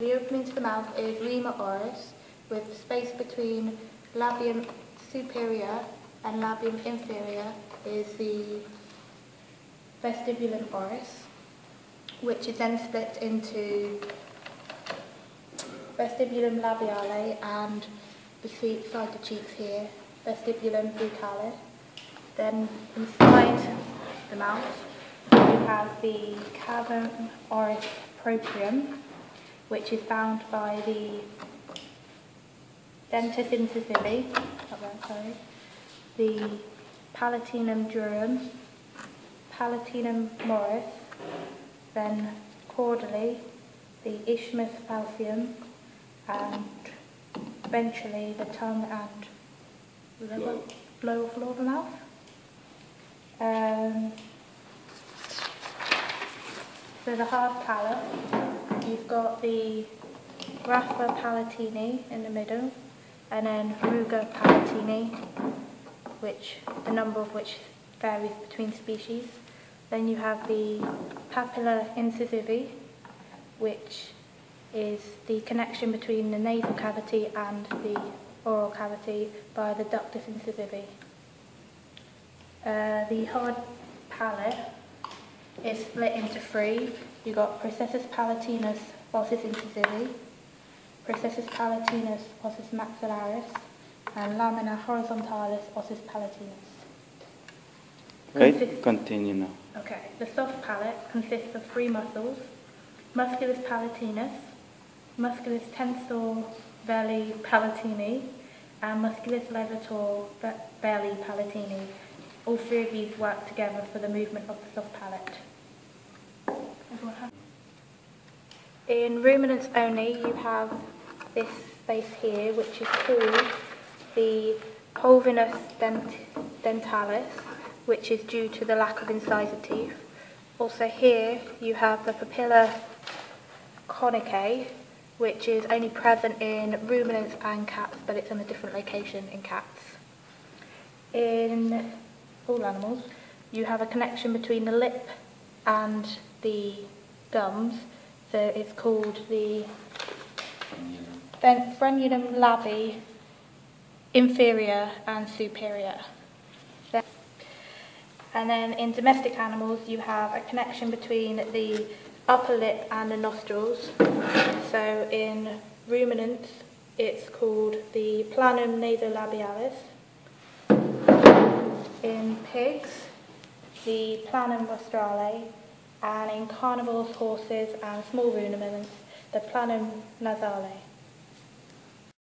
The opening to the mouth is rima oris, with space between labium superior and labium inferior is the vestibulum oris, which is then split into vestibulum labiale and beside the cheeks here, vestibulum buccale. Then inside the mouth, you have the cavum oris proprium, which is bound by the dentes incisivi, sorry, the palatinum durum, palatinum moris, then caudally, the isthmus faucium, and eventually the tongue and lower, lower floor of the mouth. Um, so the hard palate, you've got the Rafa Palatini in the middle and then Ruga Palatini, which the number of which varies between species. Then you have the papilla incisivi, which is the connection between the nasal cavity and the oral cavity by the ductus incisivi. Uh, the hard palate is split into three. You've got processus palatinus ossis incisivi, processus palatinus ossis maxillaris, and lamina horizontalis ossis palatinus. Okay, Consist- continue now. Okay, the soft palate consists of three muscles, musculus palatinus, musculus tensor veli palatini, and musculus levator veli palatini. All three of these work together for the movement of the soft palate. In ruminants only, you have this space here, which is called the pulvinus dent- dentalis, which is due to the lack of incisor teeth. Also here, you have the papilla conicae, which is only present in ruminants and cats, but it's in a different location in cats. In all animals, you have a connection between the lip and the gums, so it's called the fren- frenulum labii inferior and superior. And then in domestic animals, you have a connection between the upper lip and the nostrils. So in ruminants, it's called the planum nasolabialis. Pigs, the planum rostrale, and in carnivores, horses, and small ruminants, the planum nasale.